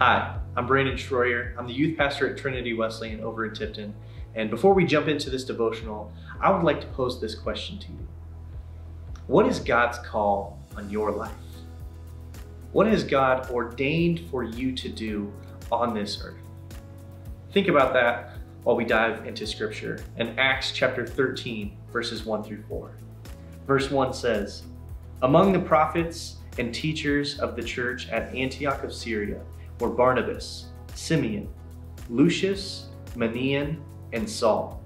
Hi, I'm Brandon Shroyer. I'm the youth pastor at Trinity Wesleyan over in Tipton. And before we jump into this devotional, I would like to pose this question to you What is God's call on your life? What has God ordained for you to do on this earth? Think about that while we dive into scripture in Acts chapter 13, verses 1 through 4. Verse 1 says, Among the prophets and teachers of the church at Antioch of Syria were Barnabas, Simeon, Lucius, Manaen, and Saul.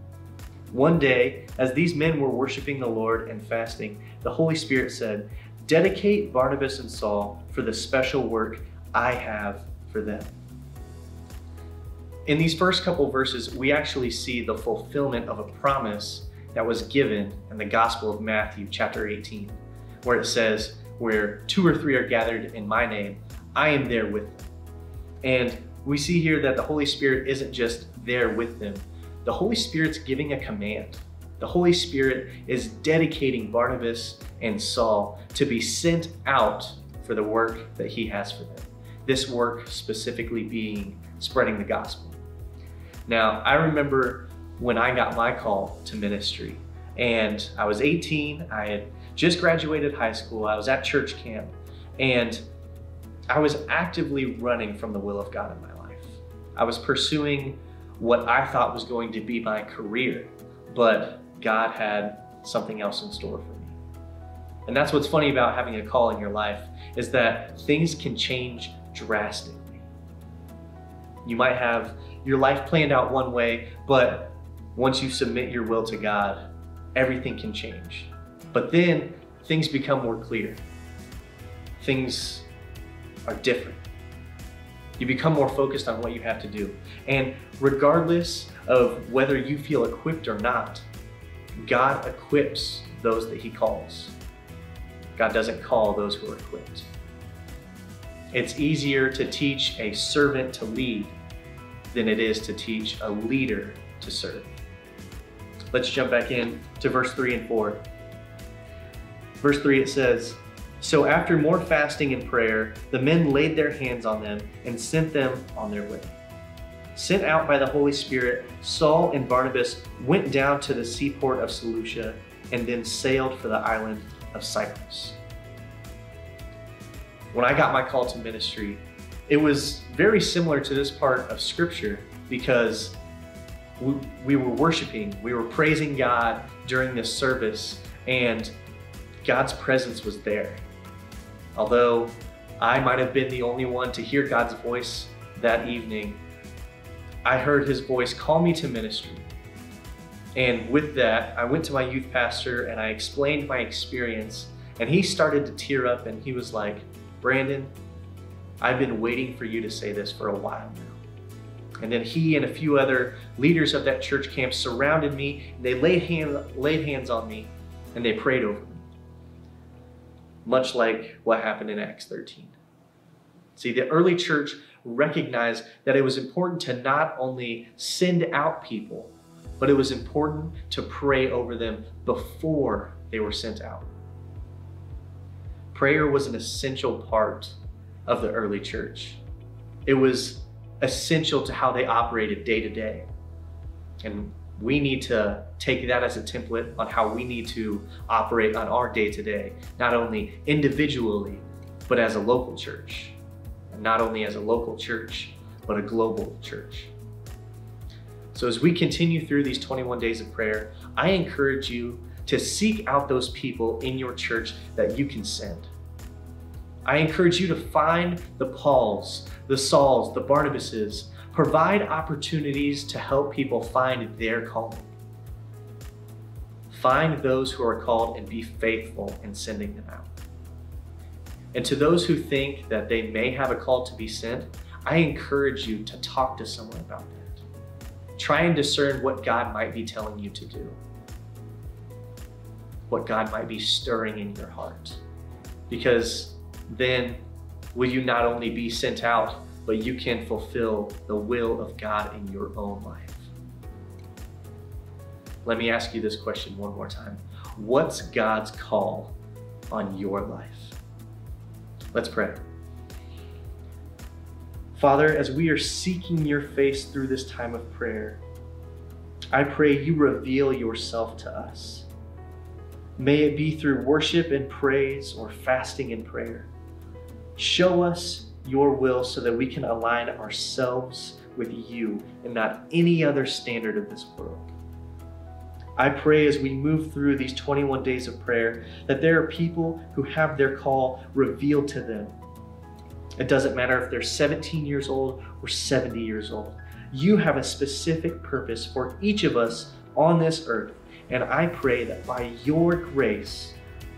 One day, as these men were worshiping the Lord and fasting, the Holy Spirit said, Dedicate Barnabas and Saul for the special work I have for them. In these first couple verses, we actually see the fulfillment of a promise that was given in the Gospel of Matthew, chapter 18, where it says, Where two or three are gathered in my name, I am there with them. And we see here that the Holy Spirit isn't just there with them, the Holy Spirit's giving a command. The Holy Spirit is dedicating Barnabas and Saul to be sent out for the work that he has for them. This work specifically being spreading the gospel. Now, I remember when I got my call to ministry, and I was 18, I had just graduated high school, I was at church camp, and I was actively running from the will of God in my life. I was pursuing what I thought was going to be my career, but God had something else in store for me. And that's what's funny about having a call in your life is that things can change drastically. You might have your life planned out one way, but once you submit your will to God, everything can change. But then things become more clear. Things are different. You become more focused on what you have to do. And regardless of whether you feel equipped or not, God equips those that He calls. God doesn't call those who are equipped. It's easier to teach a servant to lead than it is to teach a leader to serve. Let's jump back in to verse 3 and 4. Verse 3 it says, So after more fasting and prayer, the men laid their hands on them and sent them on their way. Sent out by the Holy Spirit, Saul and Barnabas went down to the seaport of Seleucia and then sailed for the island of Cyprus. When I got my call to ministry, it was very similar to this part of scripture because we, we were worshiping, we were praising God during this service, and God's presence was there. Although I might have been the only one to hear God's voice that evening, I heard his voice call me to ministry. And with that, I went to my youth pastor and I explained my experience, and he started to tear up and he was like, Brandon, I've been waiting for you to say this for a while now. And then he and a few other leaders of that church camp surrounded me. They laid, hand, laid hands on me and they prayed over me. Much like what happened in Acts 13. See, the early church recognized that it was important to not only send out people, but it was important to pray over them before they were sent out. Prayer was an essential part of the early church. It was essential to how they operated day to day. And we need to take that as a template on how we need to operate on our day to day, not only individually, but as a local church. And not only as a local church, but a global church. So, as we continue through these 21 days of prayer, I encourage you to seek out those people in your church that you can send. I encourage you to find the Pauls, the Sauls, the Barnabases, provide opportunities to help people find their calling. Find those who are called and be faithful in sending them out. And to those who think that they may have a call to be sent, I encourage you to talk to someone about that. Try and discern what God might be telling you to do, what God might be stirring in your heart. Because then will you not only be sent out, but you can fulfill the will of God in your own life. Let me ask you this question one more time. What's God's call on your life? Let's pray. Father, as we are seeking your face through this time of prayer, I pray you reveal yourself to us. May it be through worship and praise or fasting and prayer. Show us your will so that we can align ourselves with you and not any other standard of this world. I pray as we move through these 21 days of prayer that there are people who have their call revealed to them. It doesn't matter if they're 17 years old or 70 years old. You have a specific purpose for each of us on this earth. And I pray that by your grace,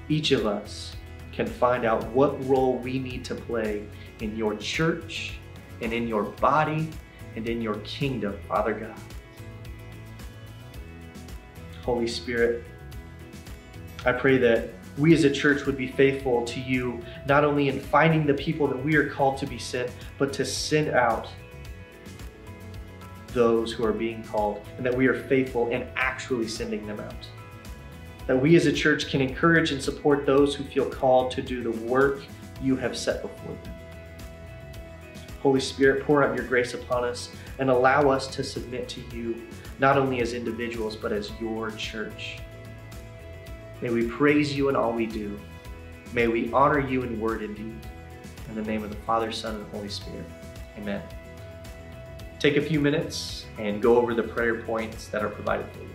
each of us can find out what role we need to play in your church and in your body and in your kingdom, Father God. Holy Spirit, I pray that we as a church would be faithful to you, not only in finding the people that we are called to be sent, but to send out those who are being called, and that we are faithful in actually sending them out. That we as a church can encourage and support those who feel called to do the work you have set before them. Holy Spirit, pour out your grace upon us and allow us to submit to you not only as individuals, but as your church. May we praise you in all we do. May we honor you in word and deed. In the name of the Father, Son, and Holy Spirit. Amen. Take a few minutes and go over the prayer points that are provided for you.